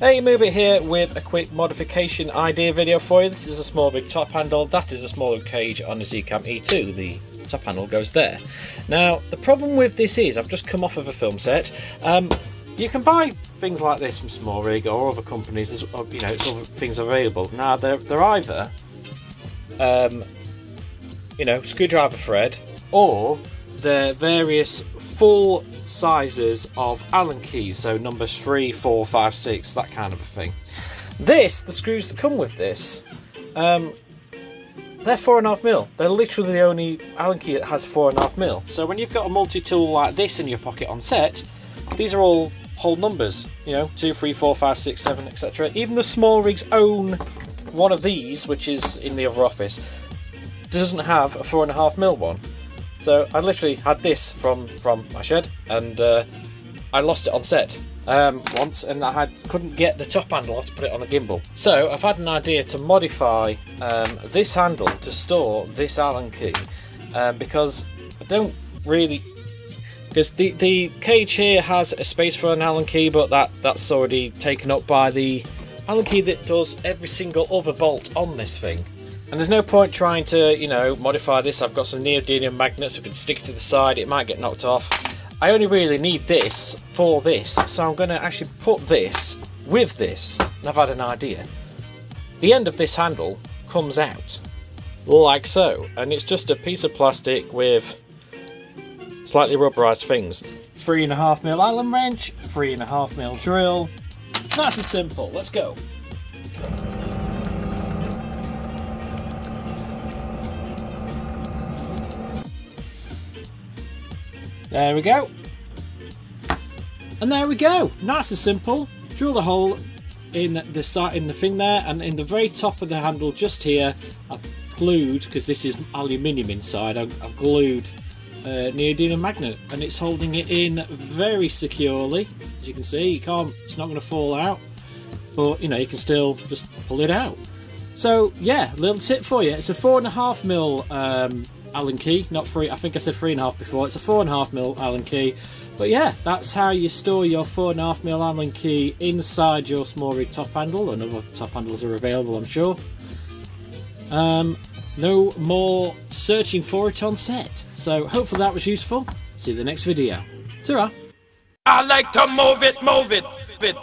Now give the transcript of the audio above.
Hey, Moobit here with a quick modification idea video for you. This is a SmallRig top handle, that is a SmallRig cage on the Zcam E2. The top handle goes there. Now, the problem with this is, I've just come off of a film set, um, you can buy things like this from Small Rig or other companies, as you know, it's other things available. Now, they're, they're either, um, you know, screwdriver thread, or they're various full sizes of Allen keys, so numbers 3, 4, 5, 6, that kind of a thing. This, the screws that come with this, um, they're 4.5 mil. They're literally the only Allen key that has 4.5 mil. So when you've got a multi-tool like this in your pocket on set, these are all whole numbers, you know, 2, 3, 4, 5, 6, 7, etc. Even the SmallRig's own one of these, which is in the other office, doesn't have a 4.5 mil one. So I literally had this from from my shed, and uh, I lost it on set um, once, and I had couldn't get the top handle off to put it on a gimbal. So I've had an idea to modify um, this handle to store this Allen key um, because I don't really. Because the, the cage here has a space for an Allen key, but that, that's already taken up by the Allen key that does every single other bolt on this thing. And there's no point trying to, you know, modify this. I've got some neodymium magnets I can stick to the side. It might get knocked off. I only really need this for this. So I'm going to actually put this with this. And I've had an idea. The end of this handle comes out like so. And it's just a piece of plastic with slightly rubberized things. Three and a half mil Allen wrench, three and a half mil drill. Nice and simple. Let's go. There we go. And there we go. Nice and simple. Drill the hole in the side in the thing there, and in the very top of the handle, just here, I've glued because this is aluminium inside. I've, glued uh, neodymium magnet, and it's holding it in very securely. As you can see, you can't. It's not going to fall out, but you know you can still just pull it out. So yeah, little tip for you. It's a four and a half mil um, Allen key, not three. I think I said three and a half before. It's a four and a half mil Allen key. But yeah, that's how you store your four and a half mil Allen key inside your SmallRig top handle, and other top handles are available, I'm sure. Um, no more searching for it on set. So hopefully that was useful. See you in the next video. ta -ra. I like to move it, move it, bit.